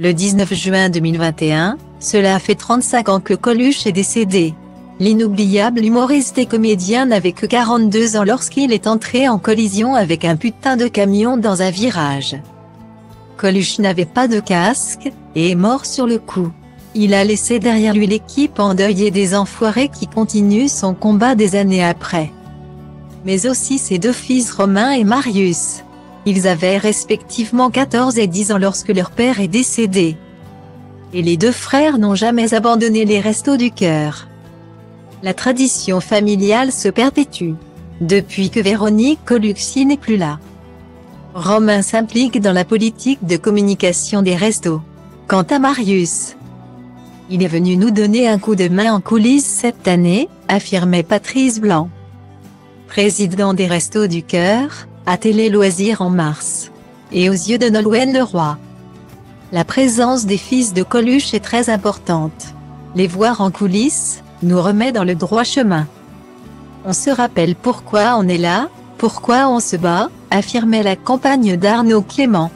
Le 19 juin 2021, cela fait 35 ans que Coluche est décédé. L'inoubliable humoriste et comédien n'avait que 42 ans lorsqu'il est entré en collision avec un putain de camion dans un virage. Coluche n'avait pas de casque, et est mort sur le coup. Il a laissé derrière lui l'équipe endeuillée des enfoirés qui continuent son combat des années après. Mais aussi ses deux fils Romain et Marius. Ils avaient respectivement 14 et 10 ans lorsque leur père est décédé. Et les deux frères n'ont jamais abandonné les restos du cœur. La tradition familiale se perpétue. Depuis que Véronique Coluxy n'est plus là. Romain s'implique dans la politique de communication des restos. Quant à Marius, il est venu nous donner un coup de main en coulisses cette année, affirmait Patrice Blanc. Président des Restos du Cœur, à Télé Loisirs en mars. Et aux yeux de Nolwenn Leroy. La présence des fils de Coluche est très importante. Les voir en coulisses, nous remet dans le droit chemin. On se rappelle pourquoi on est là, pourquoi on se bat, affirmait la compagne d'Arnaud Clément.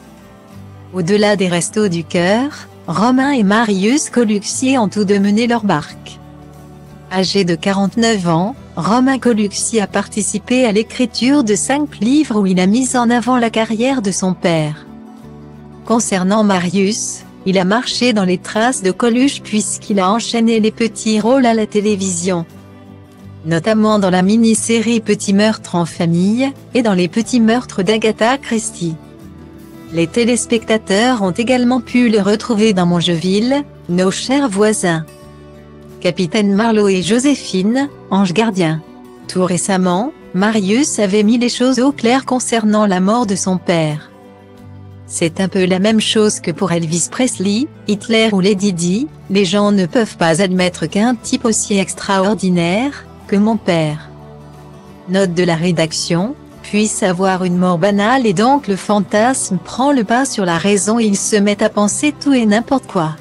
Au-delà des restos du cœur, Romain et Marius Coluxier ont tous deux mené leur barque. Âgé de 49 ans, Romain Coluxy a participé à l'écriture de cinq livres où il a mis en avant la carrière de son père. Concernant Marius, il a marché dans les traces de Coluche puisqu'il a enchaîné les petits rôles à la télévision. Notamment dans la mini-série Petits meurtres en famille, et dans les petits meurtres d'Agatha Christie. Les téléspectateurs ont également pu le retrouver dans Mongeville, nos chers voisins. Capitaine Marlowe et Joséphine, ange gardien. Tout récemment, Marius avait mis les choses au clair concernant la mort de son père. C'est un peu la même chose que pour Elvis Presley, Hitler ou Lady Di, les gens ne peuvent pas admettre qu'un type aussi extraordinaire, que mon père. Note de la rédaction, puisse avoir une mort banale et donc le fantasme prend le pas sur la raison et ils se mettent à penser tout et n'importe quoi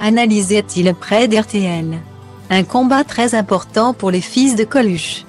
analysait-il près d'RTL. Un combat très important pour les fils de Coluche.